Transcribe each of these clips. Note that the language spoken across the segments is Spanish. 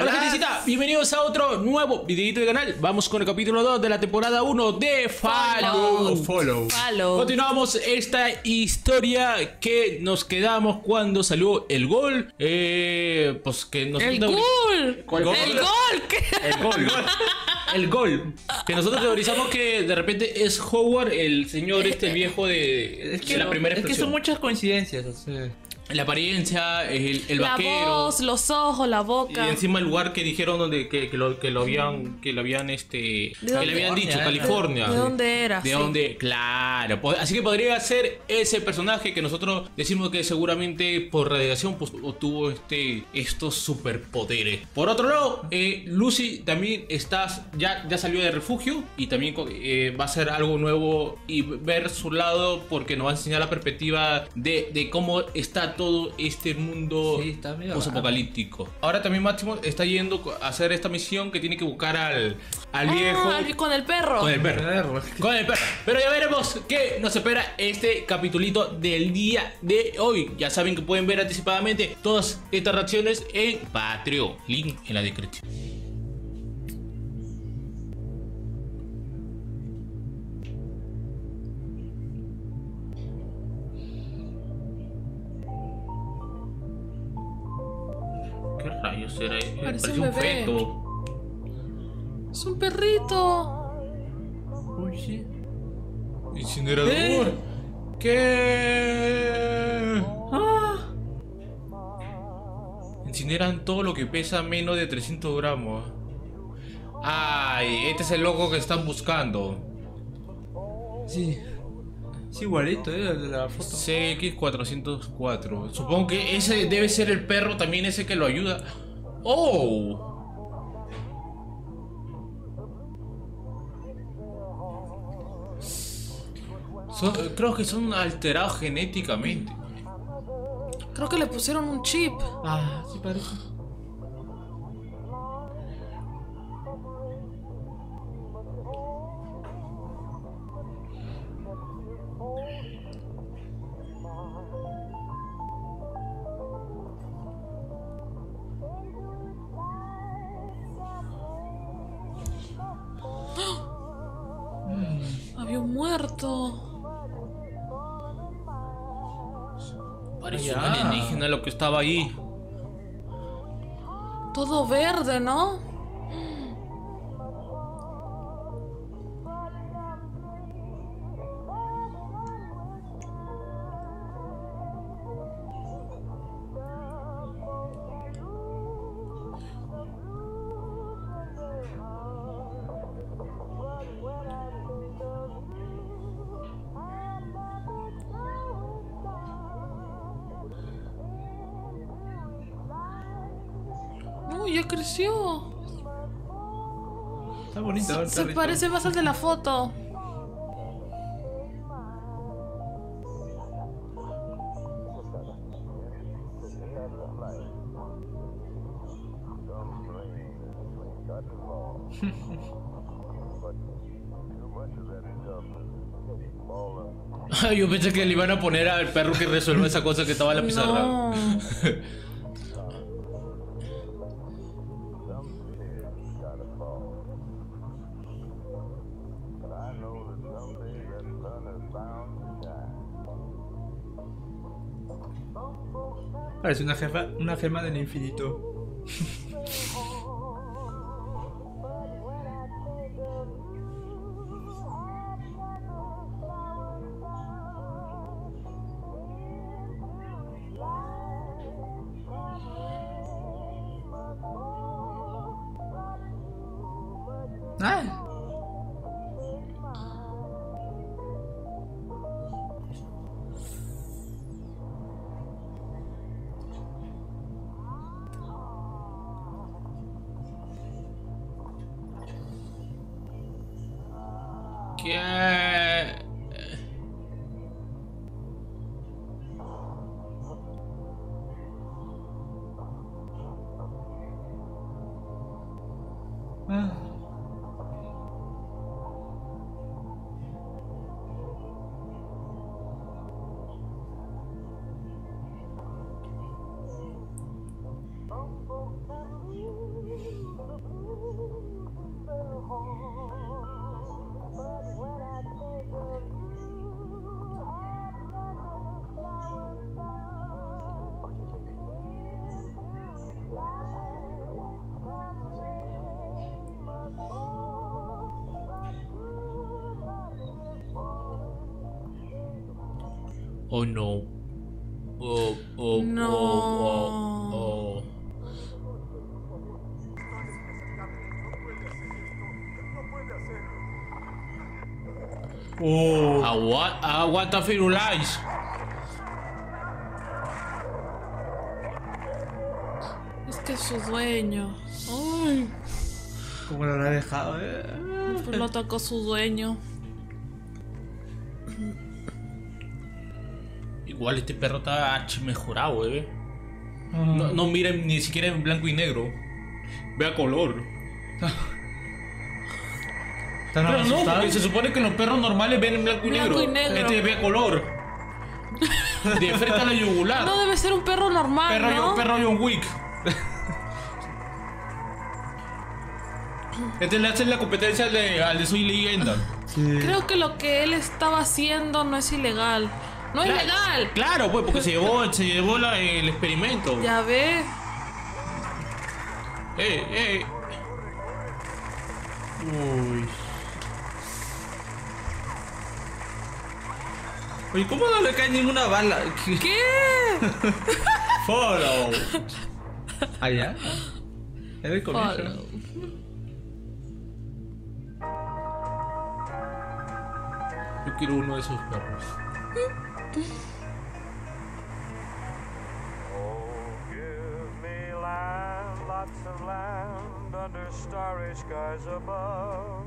Hola gentecita, bienvenidos a otro nuevo videito del canal. Vamos con el capítulo 2 de la temporada 1 de Follow. Continuamos esta historia que nos quedamos cuando salió el gol. Eh, pues que nos El no- gol. ¿Cuál gol? El gol. ¿qué? El gol. El gol. Que nosotros teorizamos que de repente es Howard, el señor este el viejo de, Es que, de la primera es que son muchas coincidencias. o sea. La apariencia, el, el La vaquero. voz, los ojos, la Y boca. encima el lugar que dijeron donde que, que lo, que lo habían que lo habían este que le habían dicho California. ¿De dónde era? De Sí. dónde, claro. Así que podría ser ese personaje que nosotros decimos que seguramente por radiación pues, obtuvo este, estos superpoderes. Por otro lado, eh, Lucy también está, ya, ya salió de refugio y también eh, va a ser algo nuevo y ver su lado porque nos va a enseñar la perspectiva de, de cómo está todo este mundo Sí, posapocalíptico. Ahora también Máximo está yendo a hacer esta misión que tiene que buscar al, al viejo. Ah, con el perro. Con el perro. Perro. Con el perro. Pero ya veremos qué nos espera este capitulito del día de hoy. Ya saben que pueden ver anticipadamente todas estas reacciones en Patreon. Link en la descripción. Parecía un un feto. Es un perrito. Sí. Incinerador. ¿Eh? ¿Qué? Ah. Incineran todo lo que pesa menos de 300 gramos. Ay, este es el loco que están buscando. Sí. Es igualito, eh, de la foto. CX404. Supongo que ese debe ser el perro también ese que lo ayuda. ¡Oh! Son- creo que son alterados genéticamente. Creo que le pusieron un chip. Ah, sí parece. Ahí. Todo verde, ¿no? Se perrito. parece más al de la foto. Yo pensé que le iban a poner al perro que resuelva esa cosa que estaba en la pizarra. No. Parece una, jefa, una gema del infinito. Ah, Oh no. Oh, oh, No. oh, oh, oh. Oh. Agua- Aguanta Firulais. Es que es su dueño. Ay, ¿Cómo lo habrá dejado? eh? pues lo atacó su dueño. Igual este perro está mejorado, eh. No, no miren ni siquiera en blanco y negro. Vea color. ¿Están Pero no, porque se supone que los perros normales ven en blanco y Blanco negro. y negro. Este ve a color. De frente a la yugular. No debe ser un perro normal, perro, ¿no? perro John Wick. Este le hace la competencia al de, al de Soy Leyenda. Sí. Creo que lo que él estaba haciendo no es ilegal. ¡No es legal! Claro, pues, porque se llevó, se llevó la- el experimento. Ya ve. Eh, eh. Uy. Oye, ¿cómo no le cae ninguna bala? ¿Qué? Follow. ¿Allá? Era el. Follow. Yo quiero uno de esos perros. Oh, give me land, lots of land under starry skies above.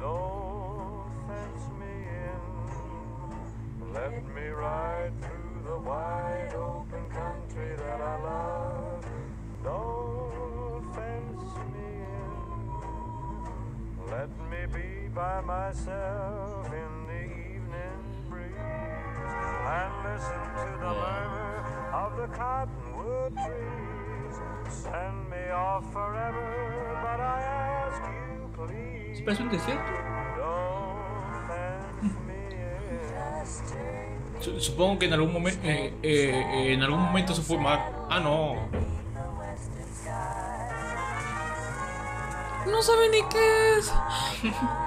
Don't fence me in. Let me ride through the wide open country that I love. Don't fence me in. Let me be by myself in the evening breeze and listen to the murmur of the cottonwood trees. Send me off forever, but I ask you please, ¿Parece un desierto? Supongo que en algún momento, en algún momento se fue mar. Ah, no. No sabe ni qué es.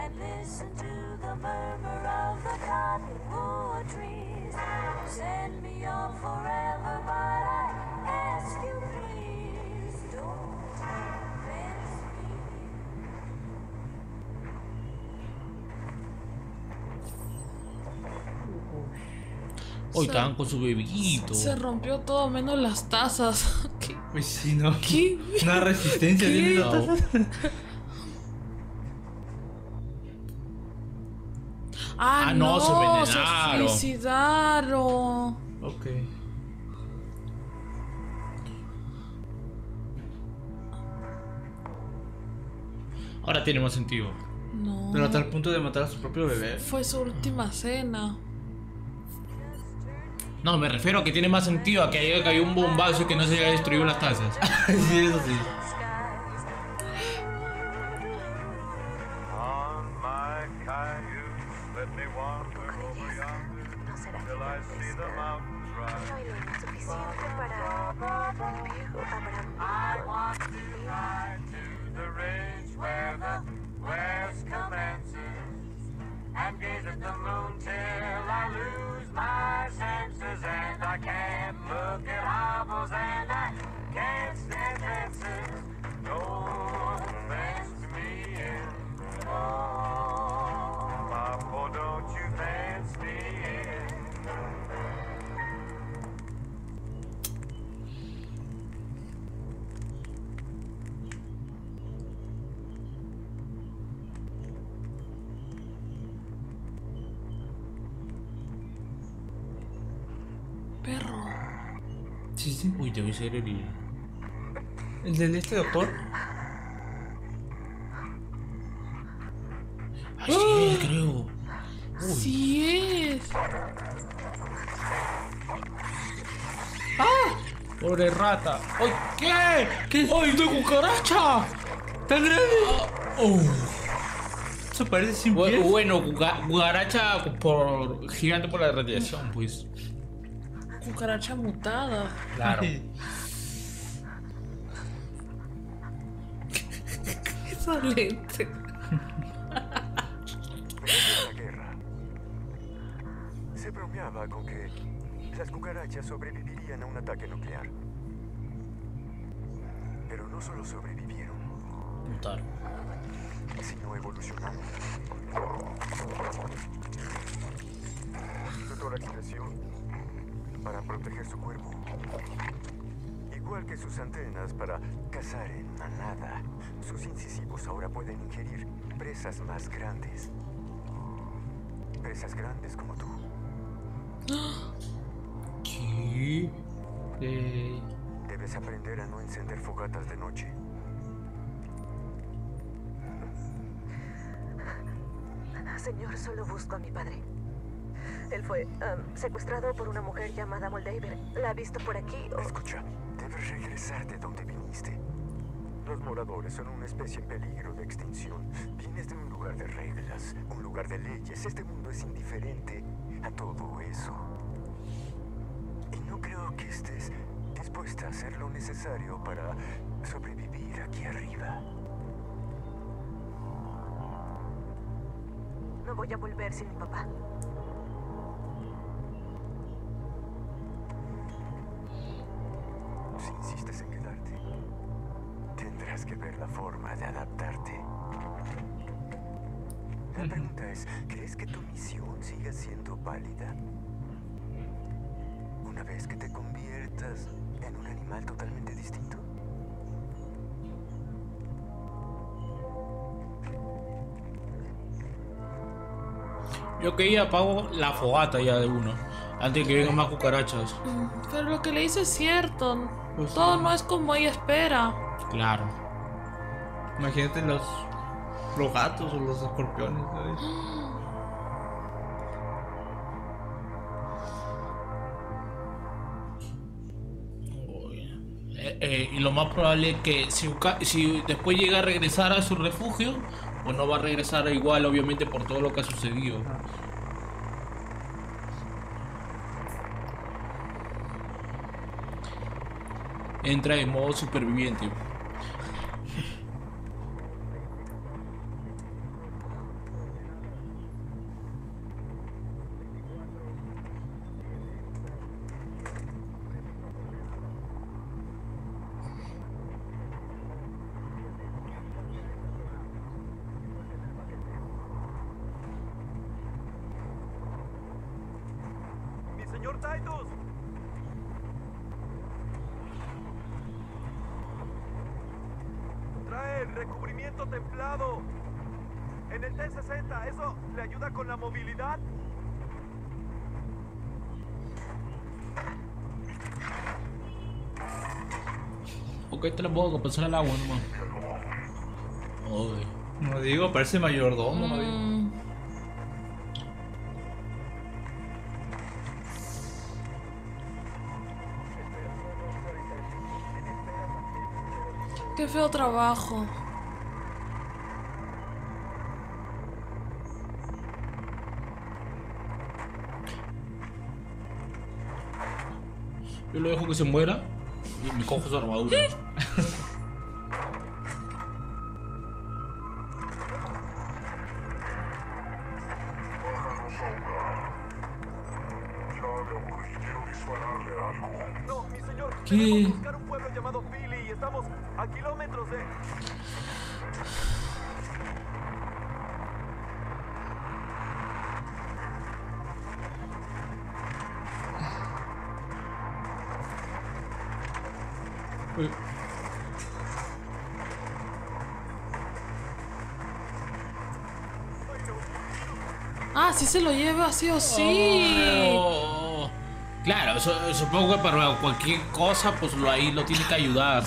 and listen to the murmur of the cottonwood trees. Send me off forever, but I ask you please don't fence me. Hoy Se- estaban con su bebito. Se rompió todo menos las tazas. ¿Qué? Pues sí, no. ¿Qué? Una resistencia ¿Qué? No. No, se envenenaron. Se suicidaron. Ok. Ahora tiene más sentido. No. Pero a tal punto de matar a su propio bebé. Fue su última cena. No, me refiero a que tiene más sentido a que haya caído un bombazo y que no se haya destruido las tazas. sí, eso sí. Uy, el. ¿El del este doctor? Sí, creo. Sí es. Pobre rata. ¡Ay, ¿Qué? ¿Qué? ¡Ay, de cucaracha! ¿Tan grande? Oh. Eso parece sin piel. Bueno, cuca- cucaracha por gigante por la radiación, pues. Cucaracha mutada. Claro. Excelente. La guerra, se bromeaba con que las cucarachas sobrevivirían a un ataque nuclear. Pero no solo sobrevivieron, Mutaron. sino evolucionaron. Tórax creció para proteger su cuerpo. Igual que sus antenas para cazar en manada, sus incisivos ahora pueden ingerir presas más grandes. Presas grandes como tú. ¿Qué? eh, Debes aprender a no encender fogatas de noche. Señor, solo busco a mi padre. Él fue secuestrado por una mujer llamada Moldaver. ¿La ha visto por aquí? o- Escucha, debes regresar de donde viniste. Los moradores son una especie en peligro de extinción. Vienes de un lugar de reglas, un lugar de leyes. Este mundo es indiferente a todo eso. Y no creo que estés dispuesta a hacer lo necesario para sobrevivir aquí arriba. No voy a volver sin mi papá. Si insistes en quedarte, tendrás que ver la forma de adaptarte. La pregunta es, ¿crees que tu misión siga siendo válida? Una vez que te conviertas en un animal totalmente distinto. Yo que ya apago la fogata ya de uno. Antes de que vengan más cucarachas. Pero lo que le dice es cierto. Pues Todo no es como ella espera. Claro. imagínate los, los gatos o los escorpiones. ¿sabes? Eh, eh, y lo más probable es que si después llega a regresar a su refugio, pues no va a regresar igual, obviamente, por todo lo que ha sucedido. Entra en modo superviviente. Ok, te la puedo pasar al agua nomás. No digo, parece mayordomo. ¿no? Mm. Qué feo trabajo. Yo lo dejo que se muera me cojo su armadura. No, mi señor. ¿Qué? Tenemos que buscar un pueblo llamado Philly y estamos a kilómetros de... Sí se lo lleva sí o sí. Oh. Claro, supongo que para cualquier cosa, pues lo ahí lo tiene que ayudar.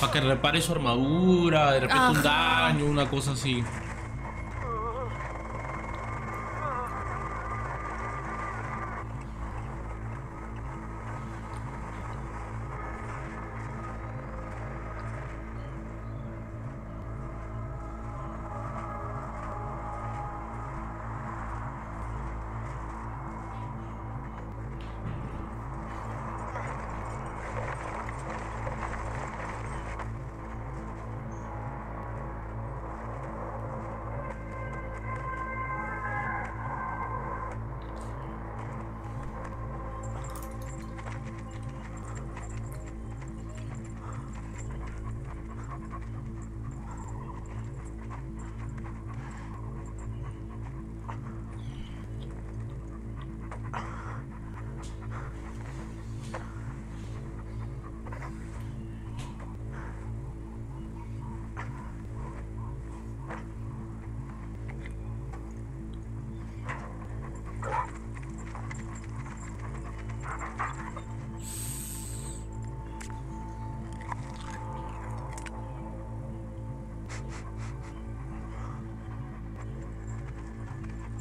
Para que repare su armadura, de repente un daño, una cosa así.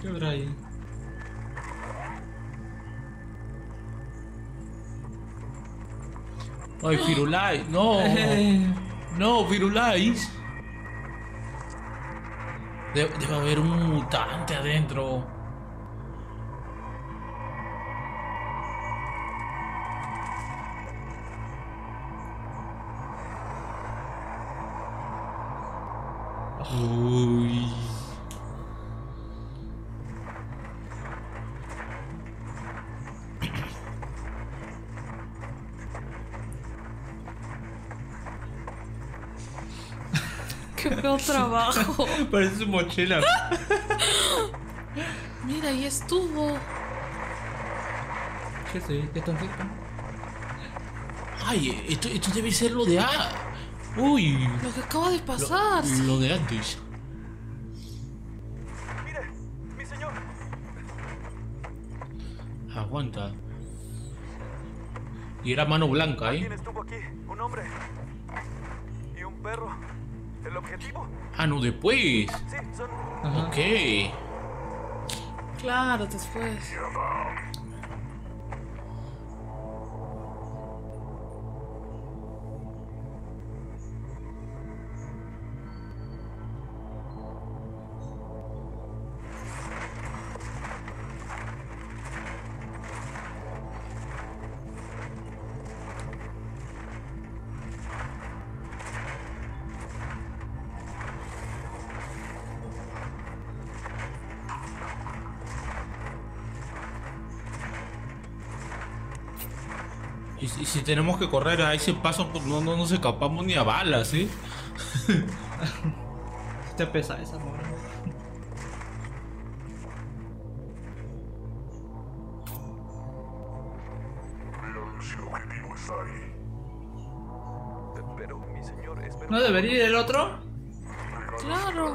¿Qué habrá ahí? Ay, Firulais. No. No, Firulais. Debe, debe haber un mutante adentro. Parece su mochila. Mira, ahí estuvo. ¿Qué sé? ¿Qué tan cerca? Ay, esto, esto debe ser lo de A. Uy. Lo que acaba de pasar. Lo, lo de antes. Mire, mi señor. Aguanta. Y era mano blanca, ¿Quién ¿eh? Ah, no, después. Sí, son. Ok. Claro, después. Tenemos que correr a ese paso, pues no, no nos escapamos ni a balas, ¿eh? Te pesa esa mora. Pero, mi señor, espero. ¿No debería ir el otro? Claro.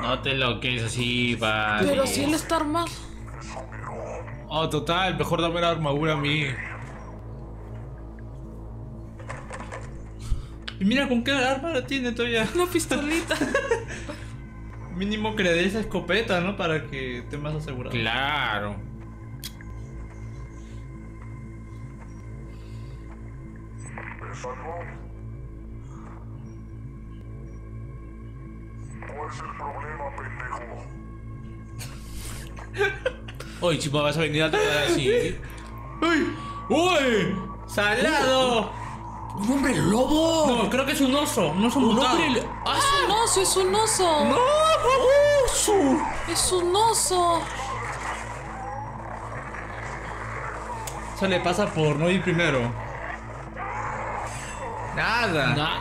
No te lo que es así, va. Pero si él está armado. Oh, total, mejor dame la armadura a mí. Y mira con qué arma la tiene todavía. Una pistolita. Mínimo que le dé esa escopeta, ¿no? Para que esté más asegurado. Claro. Oye, chico, vas a venir a tratar así. ¡Uy! ¡Uy! ¡Salado! ¡Un hombre lobo! No, creo que es un oso. Un oso ¡Un mutado. hombre ¡Ah! Es un oso, es un oso. ¡No! ¡Oso! Es un oso. Eso le pasa por no ir primero. Nada. Nah.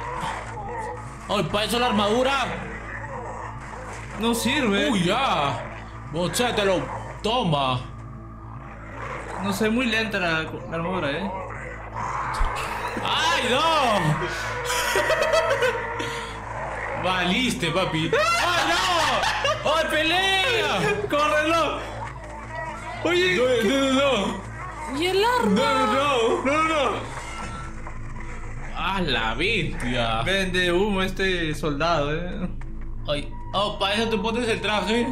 ¡Oye, para eso la armadura! No sirve. ¡Uy, ya! ¡Bochételo! ¡Toma! No sé, muy lenta la, la armadura, ¿eh? ¡Ay, no! Valiste, papi. ¡Ay, no! ¡Ay, pelea! ¡Córrelo! Oye, No, no, no. Y el arma. No, no, no. no, no. ¡Ah, la bestia! Vende humo este soldado, ¿eh? Ay, oh, para eso te pones el traje.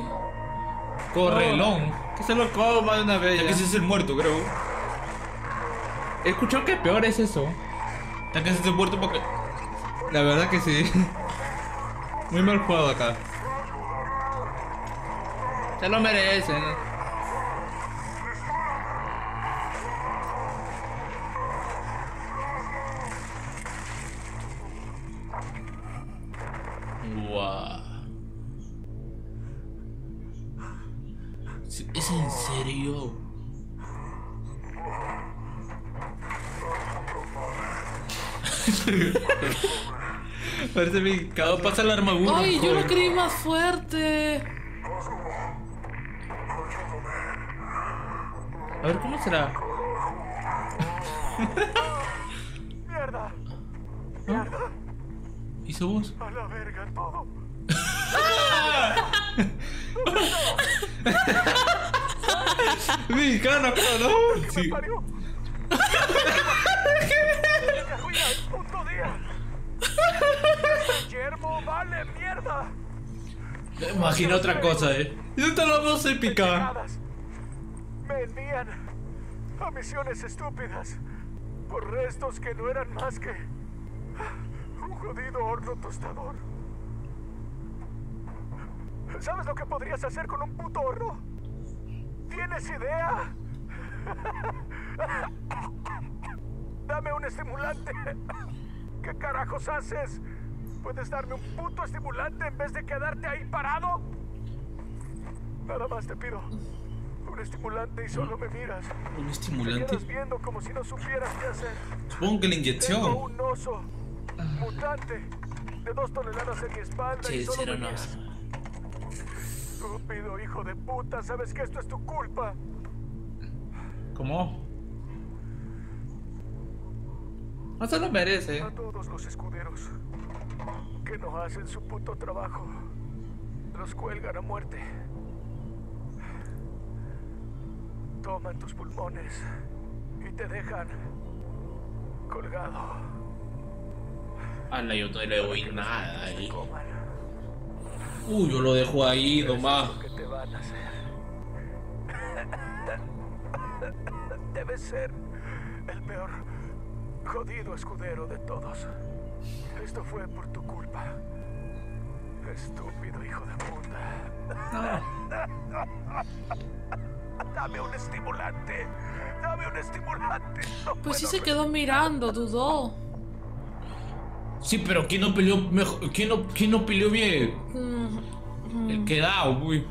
Correlón. Que se lo coma de una vez. Ya ese es el muerto, creo. He escuchado que peor es eso. Ya que ese es el muerto porque. La verdad que sí. Muy mal jugado acá. Se lo merecen. Parece bien Cada pasa la armadura. Ay, yo lo creí más fuerte. A ver, ¿cómo será? ¡Mierda! ¿Hizo vos? ¡A la verga todo! Mexicano, claro, ¿no? Sí. ¡Parió! ¡Me arruina el puto día! ¡Yermo vale mierda! Me imagino otra cosa, eh. ¿Y dónde está la voz épica? Pendejadas. Me envían a misiones estúpidas por restos que no eran más que un jodido horno tostador. ¿Sabes lo que podrías hacer con un puto horno? ¿Tienes idea? Dame un estimulante. ¿Qué carajos haces? ¿Puedes darme un puto estimulante en vez de quedarte ahí parado? Nada más te pido. Un estimulante y solo me miras. Un Te estimulante. quedas viendo como si no supieras qué hacer. Supongo que la Tengo inyección. un oso mutante de dos toneladas en mi espalda y Sí, solo será me un miras. Estúpido hijo de puta, sabes que esto es tu culpa. ¿Cómo? No se lo merece. A todos los escuderos que no hacen su puto trabajo, los cuelgan a muerte. Toman tus pulmones y te dejan colgado. Ala, yo no le doy nada. Coman Uy, yo lo dejo ahí nomás. Debes ser el peor jodido escudero de todos. Esto fue por tu culpa. Estúpido hijo de puta. Dame un estimulante. Dame un estimulante. No Pues sí se quedó mirando, dudó. Sí, pero ¿quién no peleó mejor? ¿Quién no, quién no peleó bien? Mm, El quedado, uy.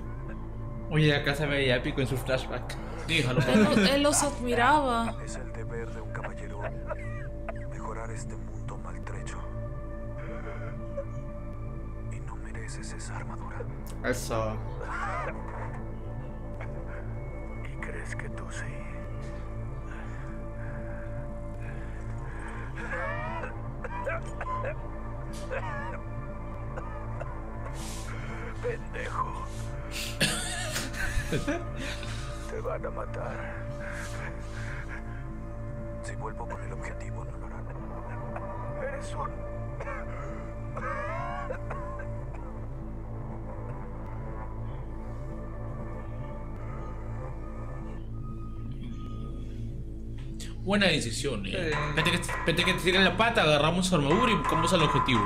Oye, acá se veía épico en su flashback. Déjalo. Él, él los admiraba. Es el deber de un caballero mejorar este mundo maltrecho. Y no mereces esa armadura. Eso. ¿Y crees que tú sí? Pendejo. Te van a matar. Si vuelvo con el objetivo, Buena decisión, eh. Sí. Vete que, que te tiren la pata, agarramos su armadura y buscamos al objetivo.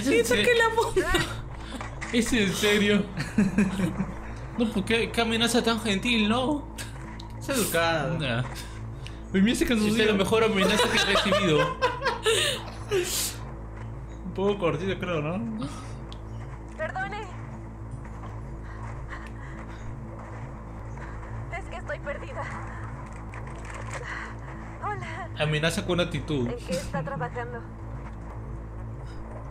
¿Es en Piensa serio? que la. ¿Es en serio? No, ¿por qué, qué amenaza tan gentil, no? Es educada. Nah. Me dice que Si sus esta es la mejor amenaza que he recibido. Un poco cortito, creo, ¿no? Perdone. Es que estoy perdida. Hola. Amenaza con actitud. ¿En qué está trabajando?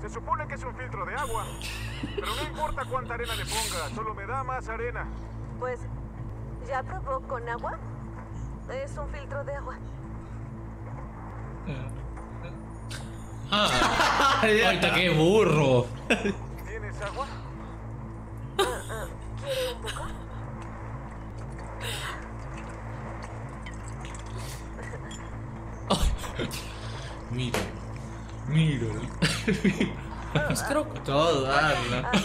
Se supone que es un filtro de agua. Pero no importa cuánta arena le ponga, solo me da más arena. Pues, ¿ya probó con agua? Es un filtro de agua. Ah, ahorita qué burro. ¿Tienes agua? ¿Quiere un poco? Mira, mira. Pues creo que Todo, darla. Ah,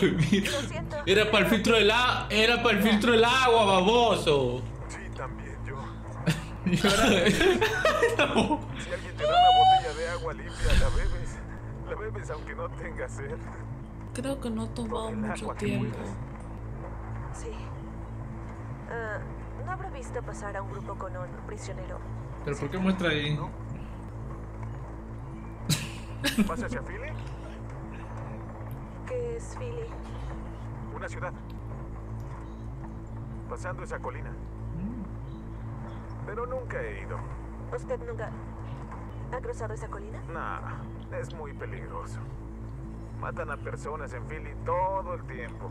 siento. Era para el filtro del agua, era para el filtro del agua, baboso. Sí, también yo. Si alguien te da una botella de agua limpia, la bebes. La bebes aunque no tengas sed. creo que no ha tomado mucho tiempo. Sí. Ah, ¿No habrá visto pasar a un grupo con un prisionero? ¿Pero por qué muestra ahí? ¿Vas hacia Philly? ¿Qué es Philly? Una ciudad. Pasando esa colina. Pero nunca he ido. ¿Usted nunca ha cruzado esa colina? Nah, es muy peligroso. Matan a personas en Philly todo el tiempo.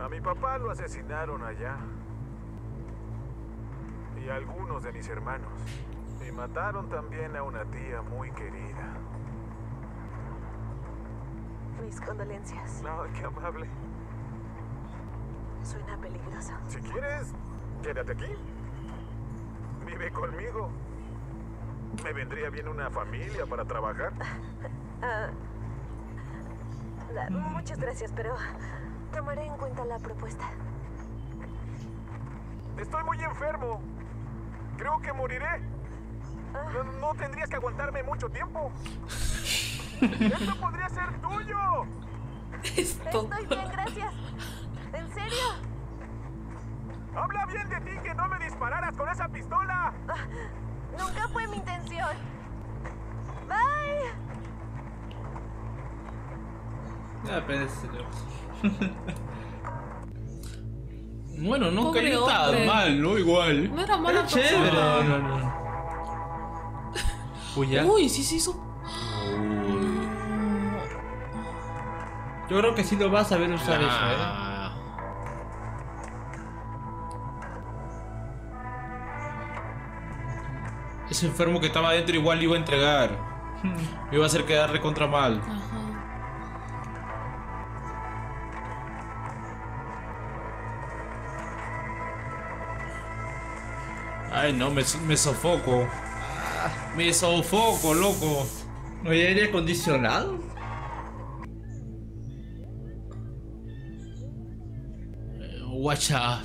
A mi papá lo asesinaron allá. y a algunos de mis hermanos. Y mataron también a una tía muy querida. Mis condolencias. No, qué amable. Suena peligroso. Si quieres, quédate aquí. Vive conmigo. Me vendría bien una familia para trabajar. Ah, muchas gracias, pero tomaré en cuenta la propuesta. Estoy muy enfermo. Creo que moriré. No, no tendrías que aguantarme mucho tiempo. ¡Esto podría ser tuyo! Esto. Estoy bien, gracias. ¿En serio? ¡Habla bien de ti que no me dispararas con esa pistola! Nunca fue mi intención. Bye. Señor. Bueno, no Pobre tan hombre. mal, ¿no? Igual. No era mala Era chévere. No, no, no. Uy, ya. Uy, sí se hizo. Yo creo que sí lo vas a ver usar eso, ¿eh? Ah. Ese enfermo que estaba adentro igual le iba a entregar. Me iba a hacer quedar recontra mal. Ajá. Ay, no, me, me sofoco. Me sofoco, loco. ¿No hay aire acondicionado? Watch out.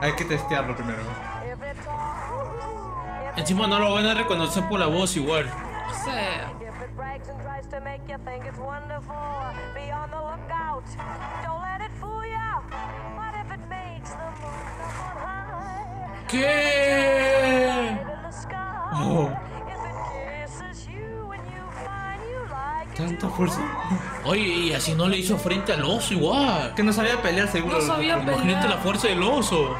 Hay que testearlo primero. Encima no lo van a reconocer por la voz igual sea, If it brags and tries to make you think it's wonderful, be on the lookout. Don't let it fool you. What if it makes the moon up on high? ¿Qué? Oh. Tanta fuerza. Oye, y así no le hizo frente al oso igual. Que no sabía pelear seguro. No sabía pelear. Imagínate la fuerza del oso.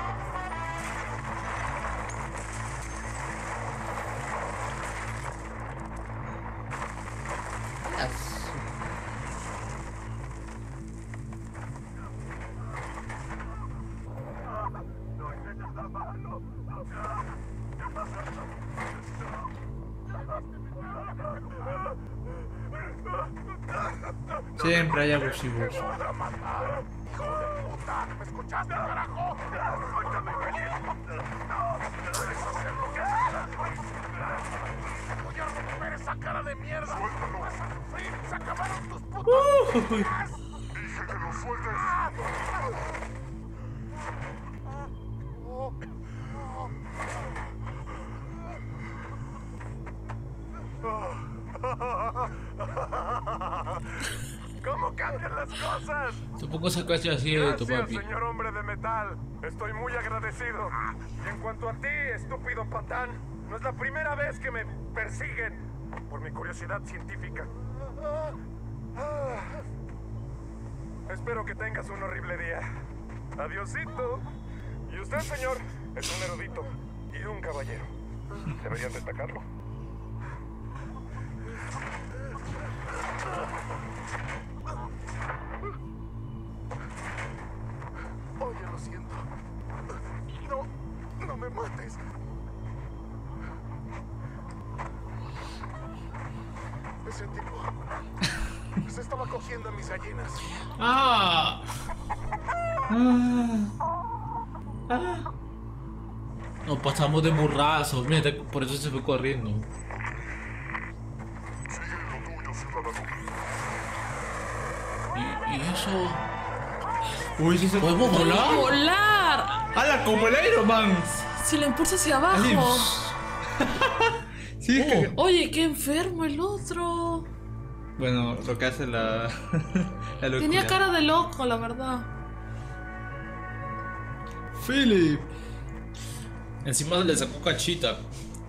Siempre hay abusivos. Así de tu papi. señor hombre de metal. Estoy muy agradecido. Y en cuanto a ti, estúpido patán, no es la primera vez que me persiguen por mi curiosidad científica. Espero que tengas un horrible día. Adiosito. Y usted, señor, es un erudito y un caballero. Deberían destacarlo. De burrazo. Mira, por eso se fue corriendo. ¿Y, y eso? Uy, sí se ¿Podemos volar? ¡Volar! ¡Hala! Como el Iron Man. Si lo impulsa hacia abajo. Sí, es que- Oye, qué enfermo el otro. Bueno, lo que hace la. la locura. Tenía cara de loco, la verdad. Philip. Encima le sacó cachita.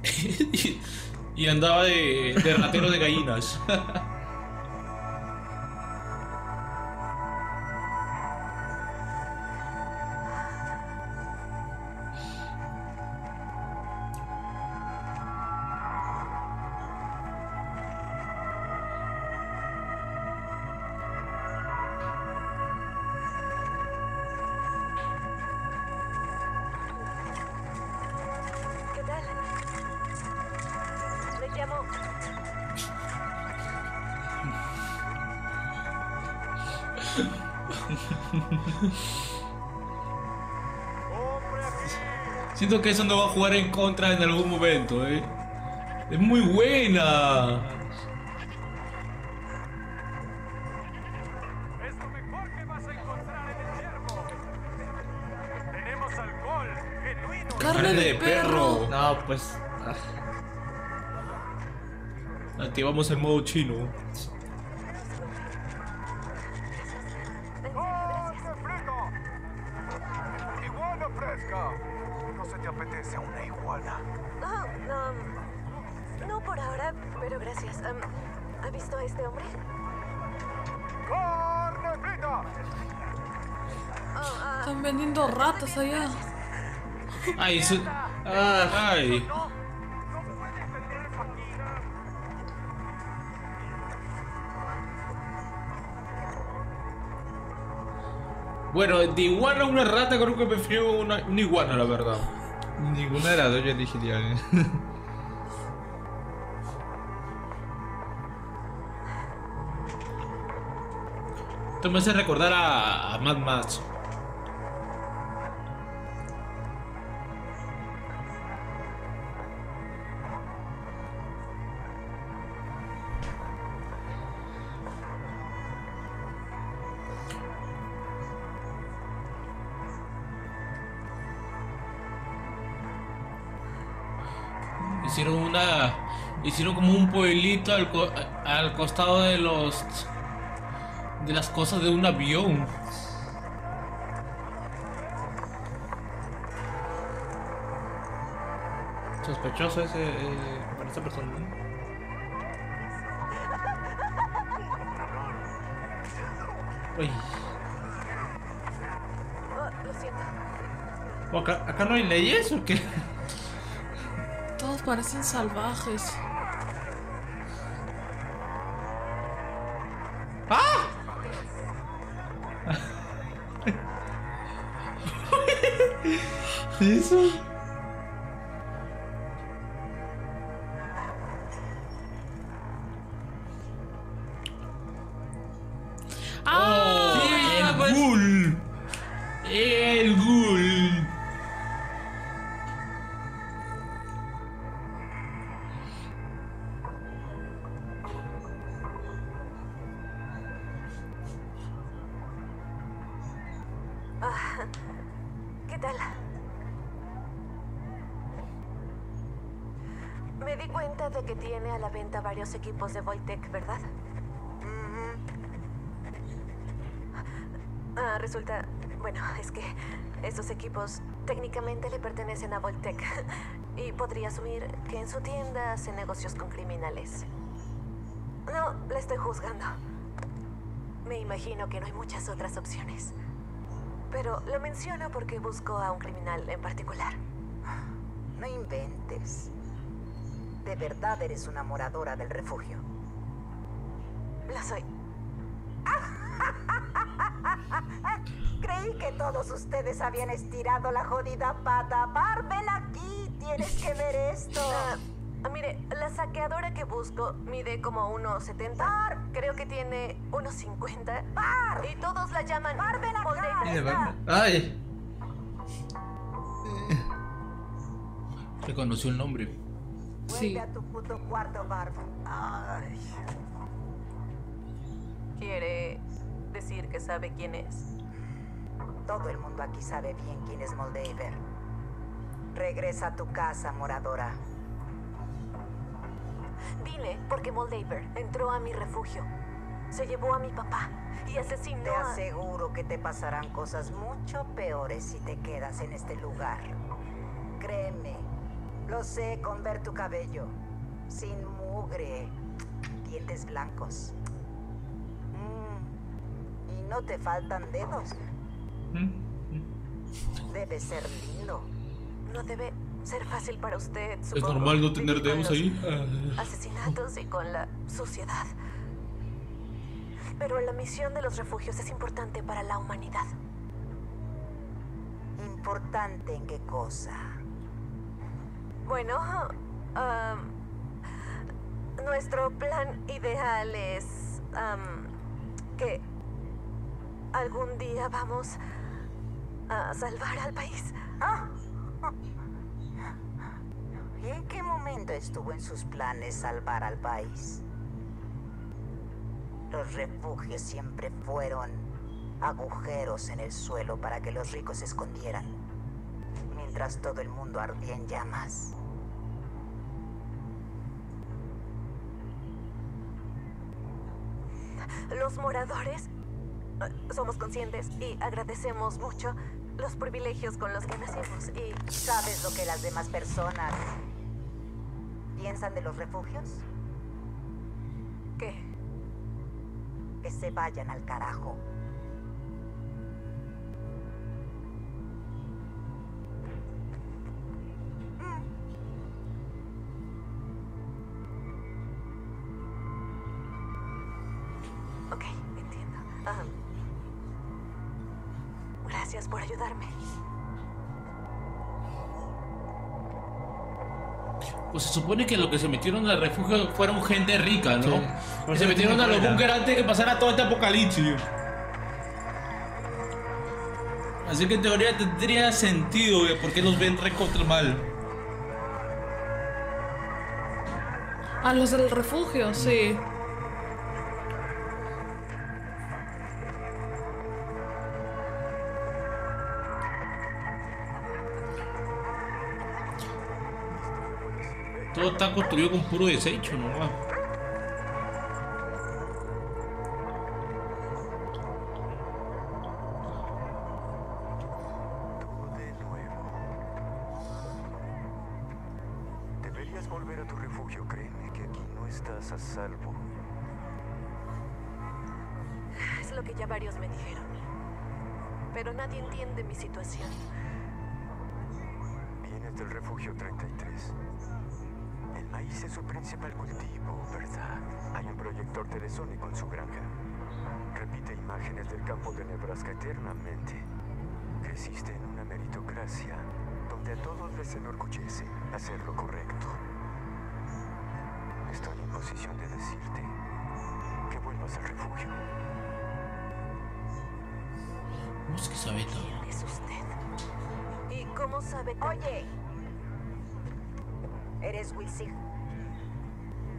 y, andaba de, de ratero de gallinas. Siento que eso no va a jugar en contra en algún momento, eh. Es muy buena. Es lo mejor que vas a encontrar en el yermo. Tenemos alcohol genuino. Carne de perro. No, pues. ah, Activamos el modo chino. Ay, eso. Ay. Bueno, de iguana a una rata creo que prefiero una, una iguana, la verdad. Ninguna de las dos yo elegiría. ¿eh? Esto me hace recordar a, a Mad Max. Hicieron como un pueblito al, co- al costado de los. de las cosas de un avión. Sospechoso ese. Eh, para esa persona. ¿no? Uy. oh, lo siento. ¿O acá, ¿Acá no hay leyes o qué? Todos parecen salvajes. ¿Eso? Equipos técnicamente le pertenecen a Voltec y podría asumir que en su tienda hace negocios con criminales. No, le estoy juzgando. Me imagino que no hay muchas otras opciones. Pero lo menciono porque busco a un criminal en particular. No inventes. De verdad eres una moradora del refugio. Lo soy. Creí que todos ustedes habían estirado la jodida pata. Bar, ven aquí. Tienes que ver esto. Ah, mire, la saqueadora que busco mide como 1,70. Creo que tiene 1,50. ¡Bar! Y todos la llaman Bar, ven acá. Ay. Reconoció el nombre. Vuelve Sí. a tu puto cuarto, Barb. Ay. ¿Quiere decir que sabe quién es? Todo el mundo aquí sabe bien quién es Moldaver. Regresa a tu casa, moradora. Vine porque Moldaver entró a mi refugio. Se llevó a mi papá y asesinó Te a... aseguro que te pasarán cosas mucho peores si te quedas en este lugar. Créeme, lo sé con ver tu cabello, sin mugre, dientes blancos. Mm, Y no te faltan dedos. Debe ser lindo. No debe ser fácil para usted, ¿Es supongo, normal no tener dedos ahí? Ah. Asesinatos y con la suciedad. Pero la misión de los refugios es importante para la humanidad. ¿Importante en qué cosa? Bueno, Nuestro plan ideal es que algún día vamos a salvar al país. Ah. ¿Y en qué momento estuvo en sus planes salvar al país? Los refugios siempre fueron agujeros en el suelo para que los ricos se escondieran, mientras todo el mundo ardía en llamas. Los moradores eh, somos conscientes y agradecemos mucho los privilegios con los que nacimos y ¿Sabes lo que las demás personas piensan de los refugios? ¿qué? Que se vayan al carajo. Se supone que los que se metieron al refugio fueron gente rica, ¿no? Sí. Que se metieron a los búnker antes de que pasara todo este apocalipsis. Así que en teoría tendría sentido de por qué los ven re contra el mal. A los del refugio, sí. Está construido con puro desecho, ¿no? Telesónico en su granja. Repite imágenes del campo de Nebraska eternamente. Creciste en una meritocracia donde a todos les enorgullece hacer lo correcto. Estoy en posición de decirte que vuelvas al refugio. ¿Cómo es que sabe todo? ¿Quién es usted? ¿Y cómo sabe? Oye, ¿eres Wilsig?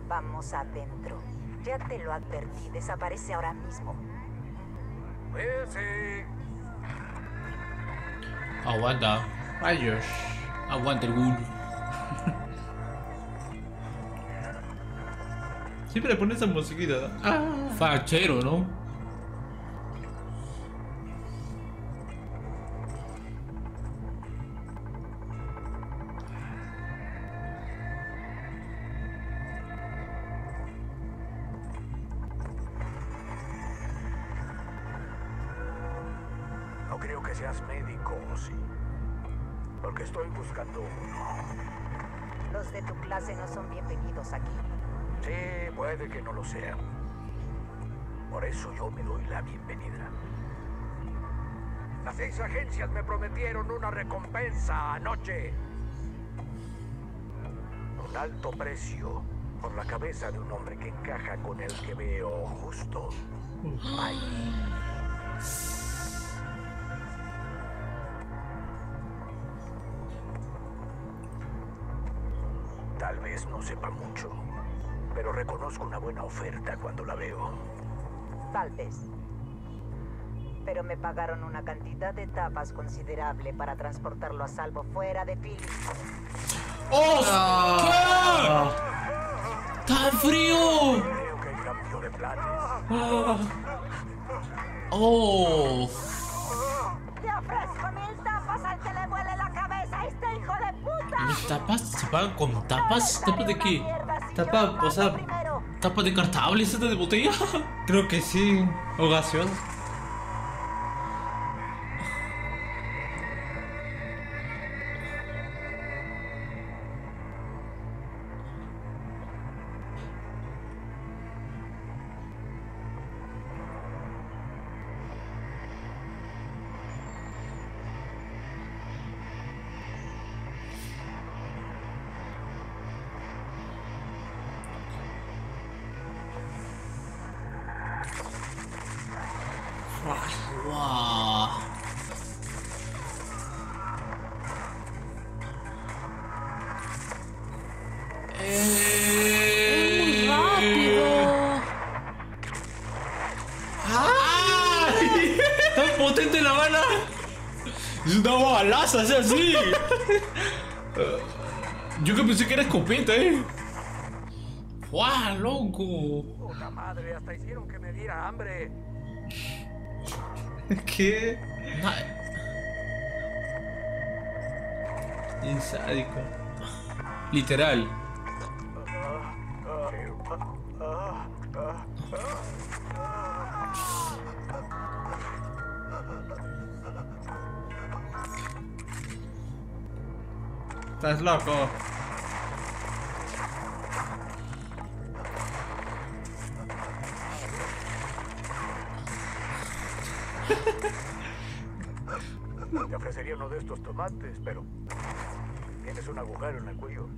Vamos adentro. Ya te lo advertí, desaparece ahora mismo. Aguanta. Rayos. Aguanta el ghoul. Siempre le pones esa musiquita. Ah. Fachero. No Seis agencias me prometieron una recompensa anoche. Un alto precio por la cabeza de un hombre que encaja con el que veo justo. Ahí. Tal vez no sepa mucho, pero reconozco una buena oferta cuando la veo. Tal vez. Pero me pagaron una cantidad de tapas considerable para transportarlo a salvo fuera de Philly. ¡Oscar! ¡Está frío! Que hay cambio de planes. ¡Oh! ¡Te ofrezco mil tapas al que le vuele la cabeza a este hijo de puta! ¿Mis tapas? ¿Se pagan con tapas? ¿Tapas de qué? Tapa, o sea, ¿Tapas de cartables? ¿Estas de botella? creo que sí. O gaseosa. Madre, hasta hicieron que me diera hambre. ¿Qué? Bien sádico. Literal. Estás loco. Uno de estos tomates, pero tienes un agujero en el cuello.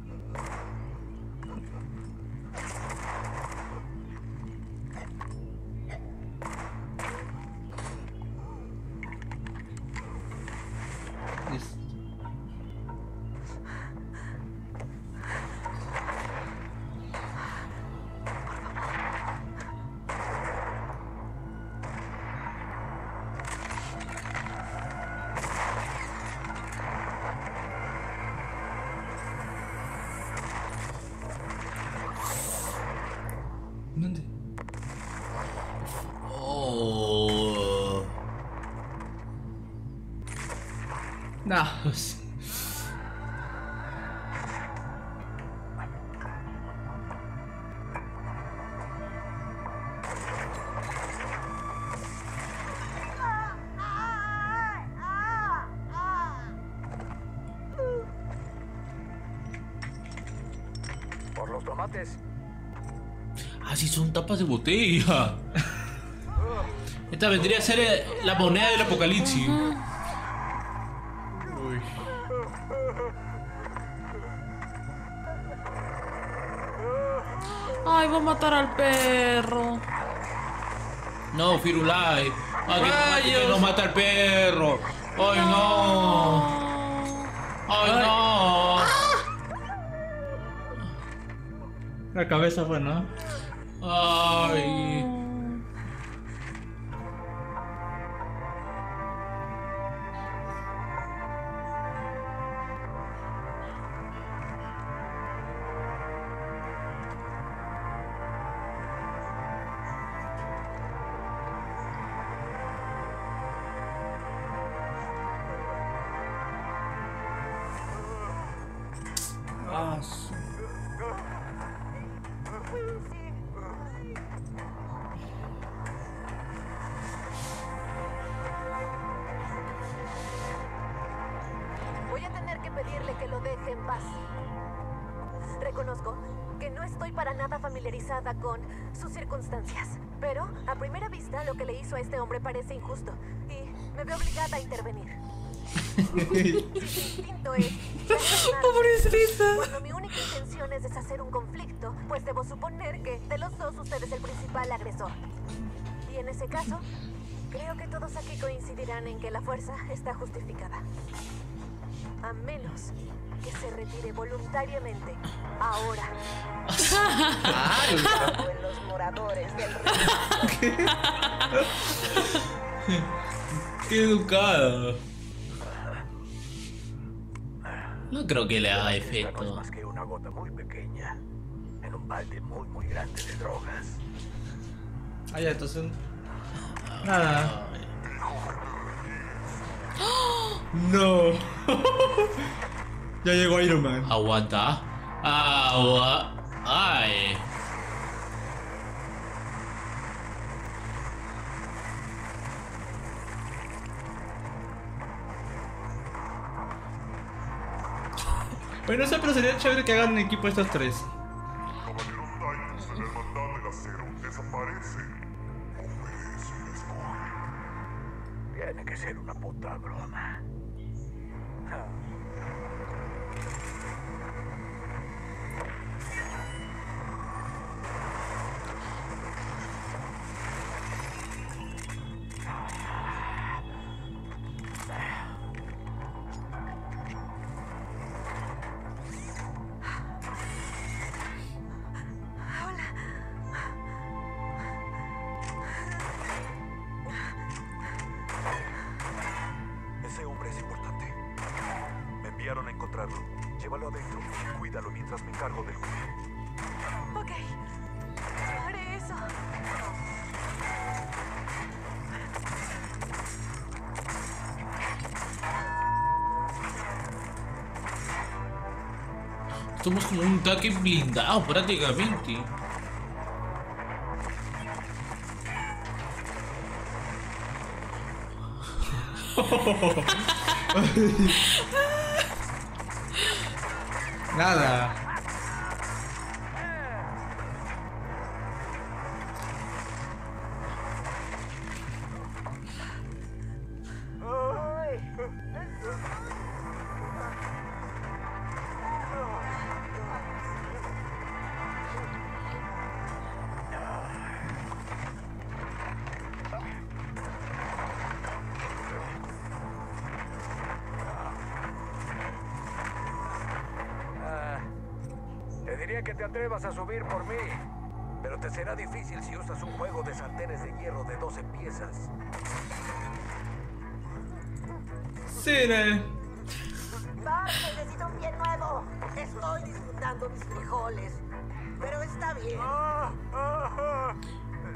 Por los tomates. Ah, sí, son tapas de botella. Esta vendría a ser eh, la moneda del apocalipsis. No, Firulai. Ah, que, que nos mata el perro. Ay, no. Ay, no. La cabeza fue, ¿no? Familiarizada con sus circunstancias, pero a primera vista lo que le hizo a este hombre parece injusto y me veo obligada a intervenir. Si instinto es Pobrecita. cuando mi única intención es deshacer un conflicto, pues debo suponer que de los dos usted es el principal agresor. Y en ese caso, creo que todos aquí coincidirán en que la fuerza está justificada. A menos que se retire voluntariamente ahora. En los moradores del río. Qué educada. No creo que le haga Esta no es efecto. más que una gota muy pequeña en un balde muy, muy grande de drogas. Ah, ya, entonces. Nada. No. ya llegó Iron Man. Aguanta. Agua. Ay. Bueno, eso pero sería chévere que hagan un equipo estos tres. Caballero Titus de la Hermandad del Acero desaparece. Obedece y escoge. Tiene que ser una puta broma. Somos como un tanque blindado prácticamente. Nada. 12 piezas. Bart, necesito un pie nuevo. Estoy disfrutando mis frijoles. Pero está bien. Ah, ah, ah.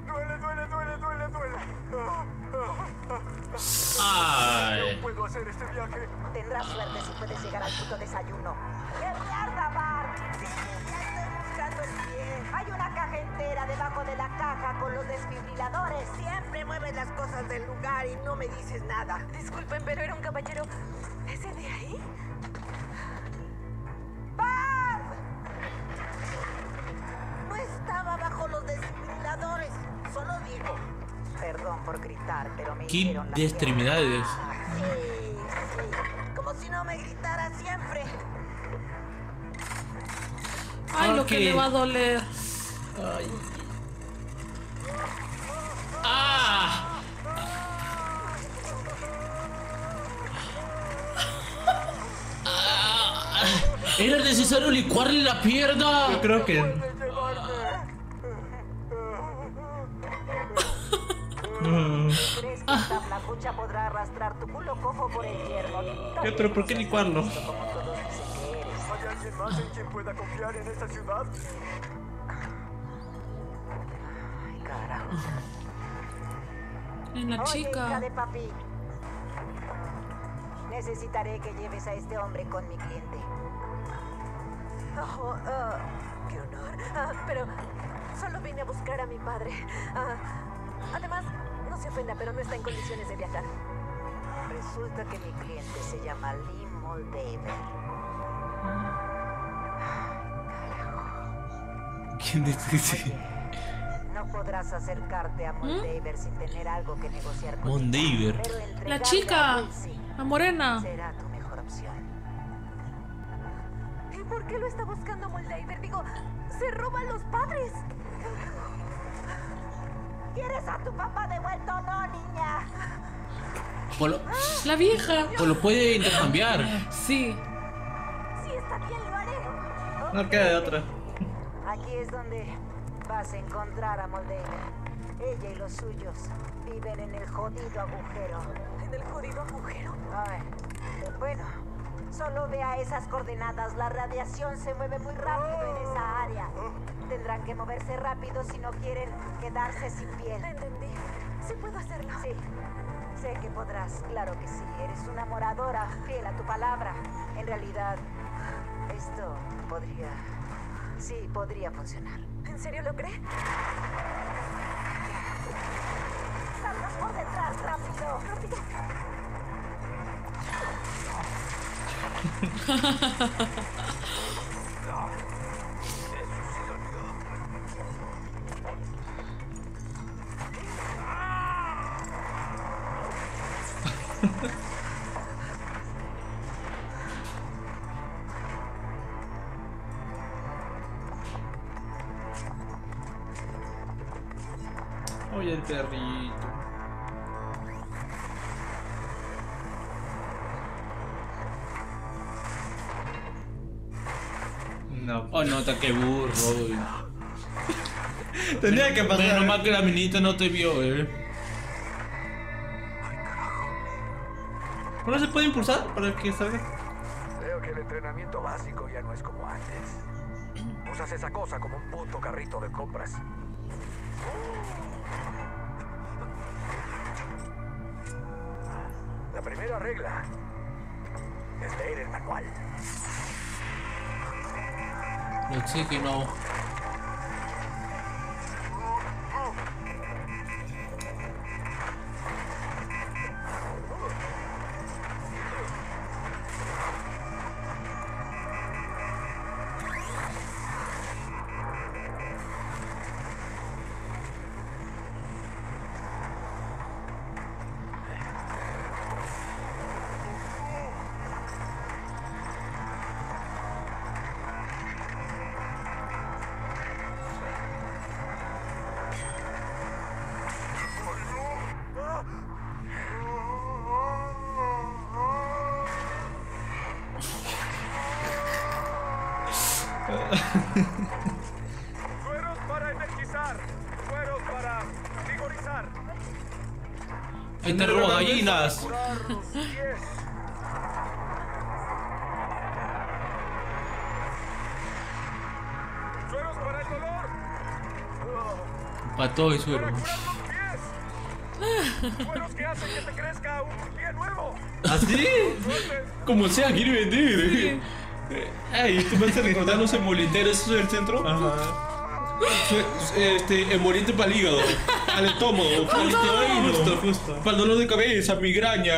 Duele, duele, duele, duele, duele. Ah, ah, ah. Ay. No puedo hacer este viaje. Tendrás suerte si puedes llegar al puto desayuno. ¡Qué mierda, Bart! Sí, ya estoy buscando el pie. Hay una entera debajo de la caja con los desfibriladores. Siempre mueves las cosas del lugar y no me dices nada. Disculpen, pero era un caballero. ¿Ese de ahí? ¡Bart! No estaba bajo los desfibriladores. Solo digo. Perdón por gritar, pero me Qué hicieron la de extremidades. Sí, sí. Como si no me gritara siempre. Ay, lo que le va a doler. ¡Ah! Ah, Era necesario licuarle la pierna. Yo creo que. Mm. ¿Crees que esta flacucha podrá arrastrar tu culo cojo por el hierro? ¿Qué, pero por qué licuarlo? ¿Hay alguien más en quien pueda confiar en esta ciudad? La Oye, hija chica. de papi. Necesitaré que lleves a este hombre con mi cliente. Oh, ah, qué honor. Ah, pero solo vine a buscar a mi padre. Ah, además, no se ofenda, pero no está en condiciones de viajar. Resulta que mi cliente se llama Lee Moldaver. ¿Quién dice? Podrás acercarte a Moldaver sin tener algo que negociar con. Mondaver. La chica. La morena. será tu mejor opción. ¿Y por qué lo está buscando Moldaver? Digo, se roban los padres. ¿Quieres a tu papá de vuelta o no, niña? Pues lo, La vieja. pues lo puede intercambiar. Sí. Sí, está bien, lo haré. No queda de otra. Aquí es donde vas a encontrar a Moldaver. Ella y los suyos viven en el jodido agujero. ¿En el jodido agujero? Ay, bueno, solo vea esas coordenadas. La radiación se mueve muy rápido en esa área. Tendrán que moverse rápido si no quieren quedarse sin piel. Entendí. Sí puedo hacerlo. Sí, sé que podrás, claro que sí. Eres una moradora, fiel a tu palabra. En realidad, esto podría... Sí, podría funcionar. ¿En serio lo cree? ¡Salgas por detrás, rápido! ¡Rápido! perrito. No. Oh, no, está que burro. güey. Tenía que pasar. Menos mal que la minita no te vio, eh. ¿No se puede impulsar para que salga? Veo que que el entrenamiento básico ya no es como antes. Usas esa cosa como un puto carrito de compras. Regla es el manual. El oxígeno. Sueros pie nuevo. ¿Así? Como sea, quiere vender. Ay, tú me estás recordando los emoliteros esos del centro. Ajá. Este, emoliente para el hígado, al estómago, para el justo. para el dolor de cabeza, migraña.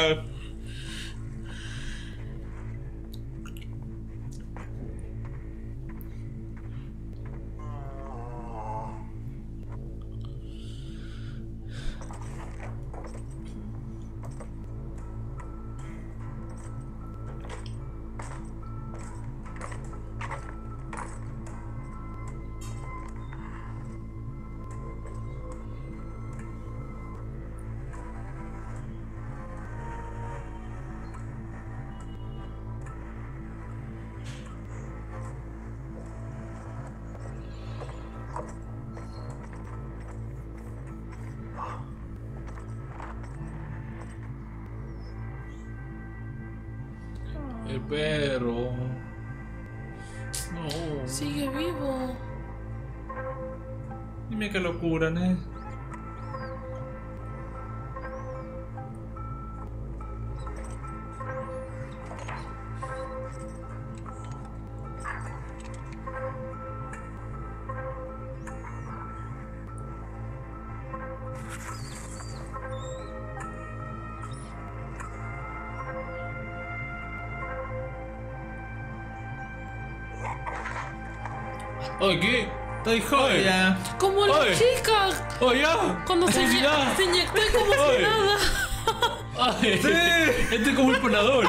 Como el panador.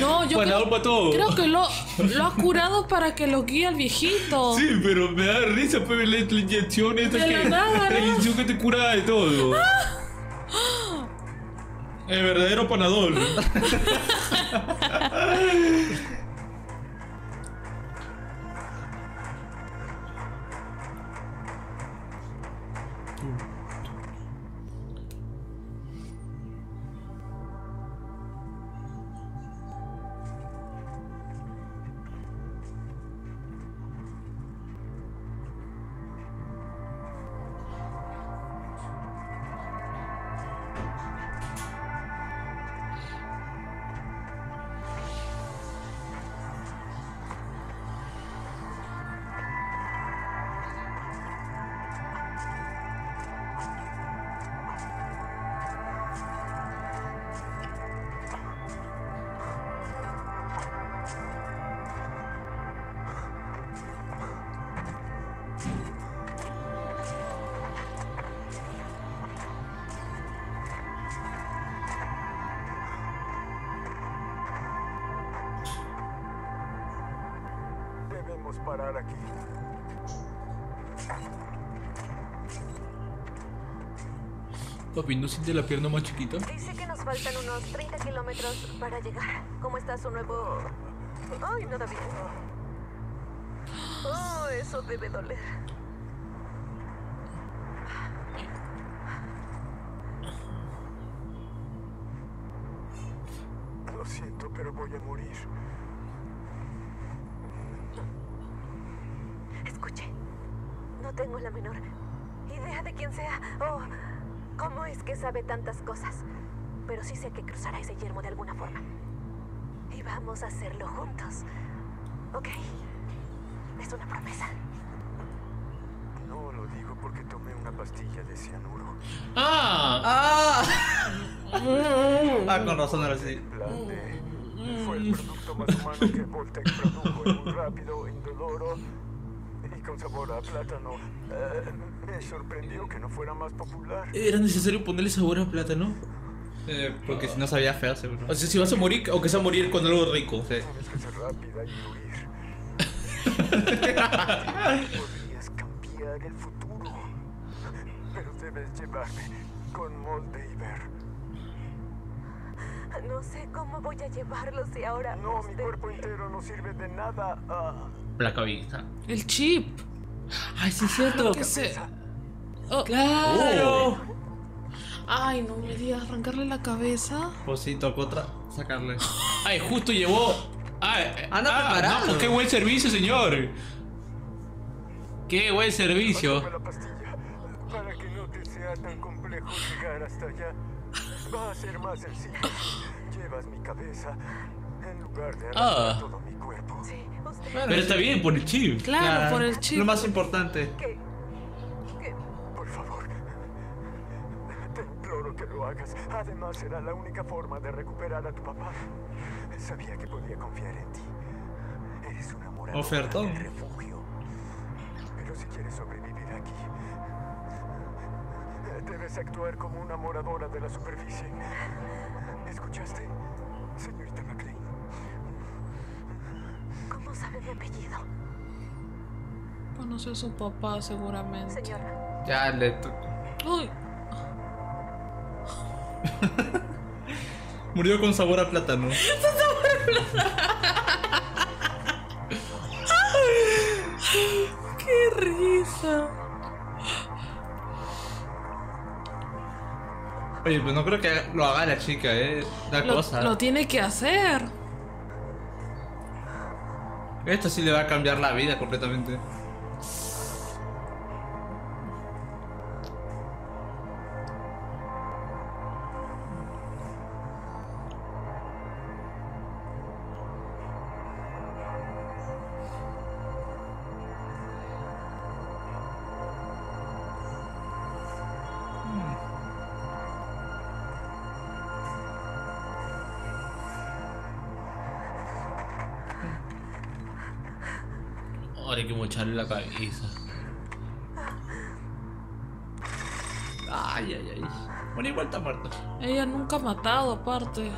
No, yo Panador creo, para todo. creo que lo, lo ha curado para que lo guíe al viejito. Sí, pero me da risa, pues, la, la inyección esta que. nada, La inyección que te cura de todo. El verdadero panador. Papi, ¿no siente la pierna más chiquita? Dice que nos faltan unos 30 kilómetros para llegar. ¿Cómo está su nuevo...? Ay, nada bien. Oh, eso debe doler. Lo siento, pero voy a morir. Escuche, no tengo la menor idea de quién sea. Oh, cómo es que sabe tantas cosas. Pero sí sé que cruzará ese yermo de alguna forma. Y vamos a hacerlo juntos. ¿Ok? Es una promesa. No lo digo porque tomé una pastilla de cianuro. Ah, ¡Ah! ah, con razón ahora sí. Plan D. Fue el producto más humano que Voltec produjo en un rápido, indoloro y con sabor a plátano. Eh, me sorprendió que no fuera más popular. era necesario ponerle sabor a plátano. Eh, porque si no sabía feo, seguro. O sea, si vas a morir, o que sea morir con algo rico. Sí. Tienes que ser rápida y huir. Podrías cambiar el futuro. Pero debes llevarme con Moldaver. No sé cómo voy a llevarlo si ahora. No, mi cuerpo entero no sirve de nada. Ah, La cabeza. El chip. Ay, sí, es cierto. Se. Oh, ¡Claro! Ay, no me digas arrancarle la cabeza. Pues sí, tocó otra. Sacarle. Ay, justo llevó. Ah, eh, Anda ah, preparado. no, pues qué buen servicio, señor. Qué buen servicio. Pásame la pastilla para que no te sea tan complejo llegar hasta allá. Va a ser más sencillo. Llevas mi cabeza en lugar de Ah. arrastrar todo mi cuerpo. Sí, usted. Pero está bien por el chip. Claro, por el chip. Lo más importante. ¿Qué? ¿Qué? Por favor, te imploro que lo hagas. Además, será la única forma de recuperar a tu papá. Sabía que podía confiar en ti. Eres una moradora Ofertón. refugio. Pero si quieres sobrevivir aquí, debes actuar como una moradora de la superficie. ¿Escuchaste, señorita McLean? ¿Cómo sabe mi apellido? Conoció a su papá, seguramente. Señora. Ya le tocó. Uy, Murió con sabor a plátano. qué risa. Oye, pues no creo que lo haga la chica, eh. Lo, cosa. lo tiene que hacer. Esto sí le va a cambiar la vida completamente. Hay que mocharle la cabeza. Ay, ay, ay. Bueno, igual está muerto. Ella nunca ha matado, aparte.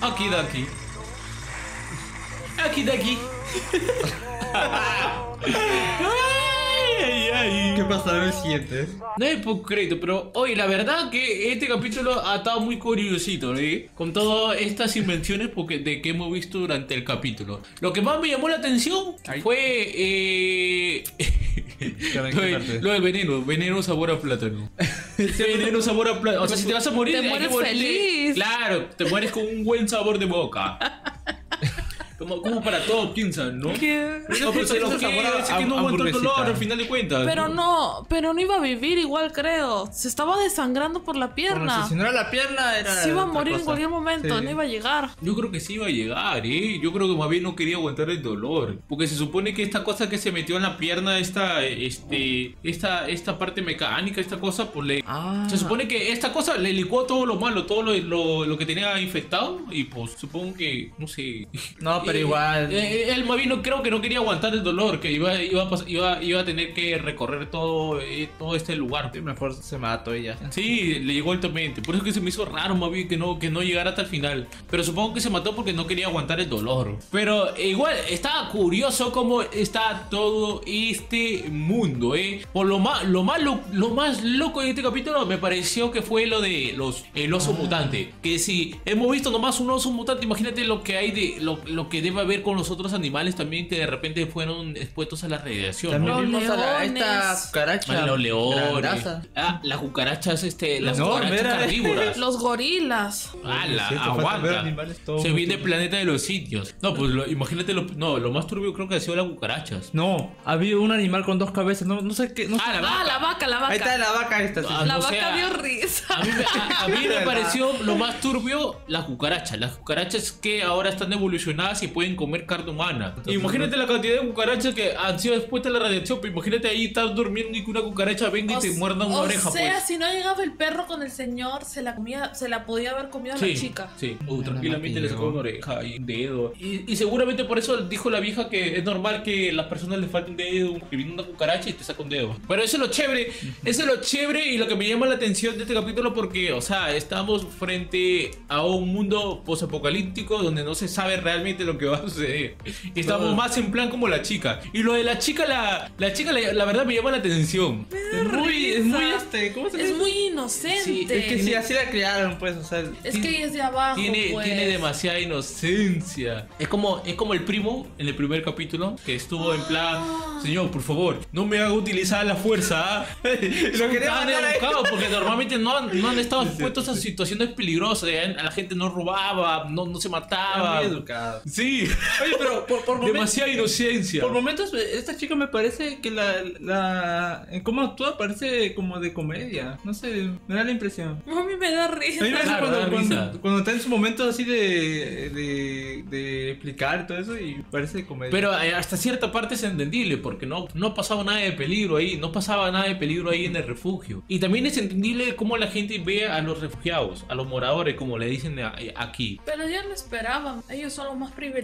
Aquí de aquí. Aquí de aquí. Ay. ¿Qué pasará en el siguiente? No hay poco crédito, pero oye, la verdad que este capítulo ha estado muy curiosito, ¿eh? Con todas estas invenciones porque, de que hemos visto durante el capítulo. Lo que más me llamó la atención fue eh, ¿Qué lo, de- lo del veneno, veneno sabor a plátano. veneno sabor a plátano. O sea, si te vas a morir, Te mueres morirte- feliz. Claro, te mueres con un buen sabor de boca. Como, como para todos piensan, ¿no? ¿Qué? No, pero se lo Ese sabor quiere, a- ese que no aguantó el dolor al final de cuentas. Pero no, pero no iba a vivir igual, creo. Se estaba desangrando por la pierna. si, si no era la pierna, era. Se iba a morir en cosa. cualquier momento, Sí. no iba a llegar. Yo creo que sí iba a llegar, ¿eh? Yo creo que más bien no quería aguantar el dolor. Porque se supone que esta cosa que se metió en la pierna, esta, este, esta, esta parte mecánica, esta cosa, pues le... Ah. Se supone que esta cosa le licuó todo lo malo, todo lo, lo, lo que tenía infectado. Y pues supongo que, no sé... No, pero Eh, igual. eh, él más bien no, creo que no quería aguantar el dolor, que iba, iba, a pas- iba, iba a tener que recorrer todo, eh, todo este lugar. Sí, mejor se mató ya. Sí, le llegó altamente. Por eso que se me hizo raro bien que no, que no llegara hasta el final. Pero supongo que se mató porque no quería aguantar el dolor. Pero igual, estaba curioso cómo está todo este mundo, ¿eh? Por lo más, lo más, lo, lo más loco de este capítulo me pareció que fue lo de los, el oso mutante. Que si hemos visto nomás un oso mutante, imagínate lo que hay de, lo, lo que que debe haber con los otros animales también que de repente fueron expuestos a la radiación. También ¿no? Vimos a la, esta cucaracha. Ah, los leones. Ah, las cucarachas, este, las No, cucarachas mira, carnívoras. Los gorilas. Ah, la, aguanta. Se viene turbio. planeta de los sitios. No, pues lo- imagínate lo, no, lo más turbio creo que ha sido las cucarachas. No, había un animal con dos cabezas. No, no sé qué. No sé- Ah, la Ah, vaca. la vaca, la vaca. Ahí está la vaca esta. sí. Ah, La no vaca sea- dio risa. A mí, me- a- a mí me pareció lo más turbio las cucarachas. Las cucarachas que ahora están evolucionadas y pueden comer carne humana. Imagínate la cantidad de cucarachas que han sido expuestas a la radiación. Pero imagínate ahí estar durmiendo y que una cucaracha venga y te muerda una o oreja. sea, pues. si no llegaba el perro con el señor, se la comía, se la podía haber comido a Sí, la chica. sí. Uh, tranquilamente le sacó una oreja y un dedo. Y, y seguramente por eso dijo la vieja que es normal que las personas les falte un dedo, que viene una cucaracha y te saca un dedo. Pero eso es lo chévere, eso es lo chévere y lo que me llama la atención de este capítulo porque, o sea, estamos frente a un mundo posapocalíptico donde no se sabe realmente lo que va a suceder. Estamos más en plan como la chica. Y lo de la chica, la, la chica, la, la verdad me llama la atención. Es muy, es muy este. ¿Cómo se Es muy inocente. Sí, Es que sí, así la criaron, pues, o sea. Es que ella es de abajo. Tiene, pues. tiene demasiada inocencia. Es como, es como el primo en el primer capítulo que estuvo en plan, señor, por favor, no me haga utilizar la fuerza. ¿ah?". Son quería tan matar a él. educados porque normalmente no han, no han estado expuestos a situaciones peligrosas. ¿eh? La gente no robaba, no, no se mataba. muy educado. Sí, Oye, pero por, por momentos. demasiada inocencia. Por momentos, esta chica me parece que la. la en cómo actúa parece como de comedia. No sé, me da la impresión. A mí me da risa. A mí me Claro, cuando, da cuando, risa. cuando está en su momento así de, de, de explicar todo eso y parece de comedia. Pero eh, hasta cierta parte es entendible porque no, no pasaba nada de peligro ahí, no pasaba nada de peligro ahí en el refugio. Y también es entendible cómo la gente ve a los refugiados, a los moradores, como le dicen eh, aquí. Pero ya lo esperaban. Ellos son los más privilegiados.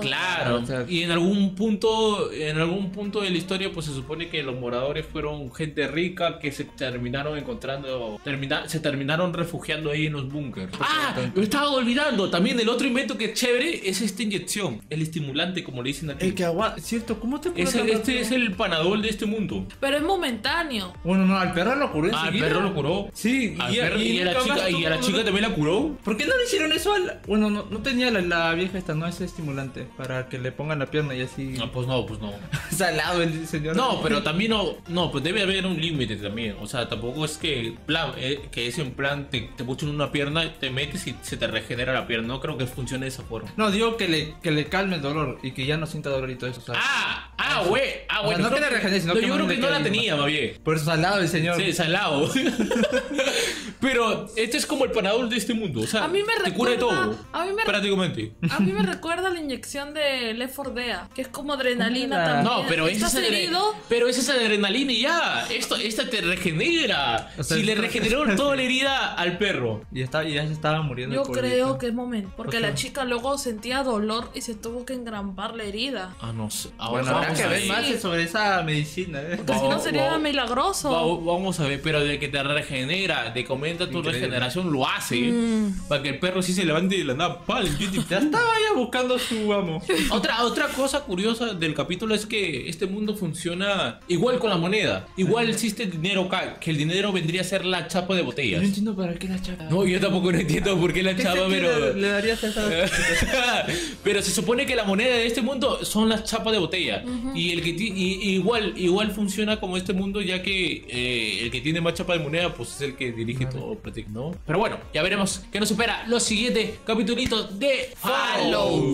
Claro, O sea- y en algún punto, en algún punto de la historia, pues se supone que los moradores fueron gente rica que se terminaron encontrando, termina- se terminaron refugiando ahí en los búnkers. Ah, me estaba olvidando. También el otro invento que es chévere es esta inyección, el estimulante, como le dicen aquí. El que aguanta. ¿Cierto? ¿Cómo te Es el- este es el panadol de este mundo. Pero es momentáneo. Bueno, no, al perro lo curó Ah, el enseguida. perro lo curó. Sí, Al y, perro- y a la chica, y a la chica también la curó. ¿Por qué no le hicieron eso al.? Bueno, no, no tenía la, la vieja esta, no ese estimulante. Para que le pongan la pierna y así. No, pues no, pues no. Salado el señor. No, pero también no, no, pues debe haber un límite también. O sea, tampoco es que plan, eh, que es en plan te, te puchan una pierna, te metes y se te regenera la pierna. No creo que funcione de esa forma. No, digo que le, que le calme el dolor y que ya no sienta dolor y todo eso. ¿sabes? Ah, ah, güey. Ah, O sea, bueno. no que le regenere, sino no, que yo creo que no la tenía, más bien. Por eso salado el señor. Sí, salado. Pero este es como el panador de este mundo. O sea, A mí me te cura de recuerda- todo. a mí me- prácticamente. A mí me recuerda la inyección de Left 4 Dead, que es como adrenalina Ah. también. No, pero esa es, ¿Estás adre- herido? pero esa es adrenalina y ya. Esto, esta te regenera. O sea, si le regeneró toda la herida al perro. Y, está, y ya se estaba muriendo. Yo el creo que es momento. Porque O sea- la chica luego sentía dolor y se tuvo que engrampar la herida. Ah, no sé. Ahora Bueno, habrá vamos que a ver ver. más sobre esa medicina. ¿eh? Porque si no Vamos- sería milagroso. Va- Vamos a ver, pero de que te regenera, de que aumenta tu Increíble. regeneración, lo hace. Mm. Para que el perro sí se levante de la nada. ¡pal! Ya estaba ya buscando su amo. Otra, otra cosa curiosa del capítulo es que este mundo funciona igual con la moneda. Igual existe dinero acá, que el dinero vendría a ser la chapa de No botellas. entiendo para qué la chava. No, yo tampoco no entiendo por qué la ¿Qué chapa, pero... Le darías a pero se supone que la moneda de este mundo son las chapas de botella y el que ti- y- y igual igual funciona como este mundo ya que eh, el que tiene más chapa de moneda pues es el que dirige todo prácticamente, ¿no? Pero bueno, ya veremos qué nos espera los siguientes capítulos de Follow.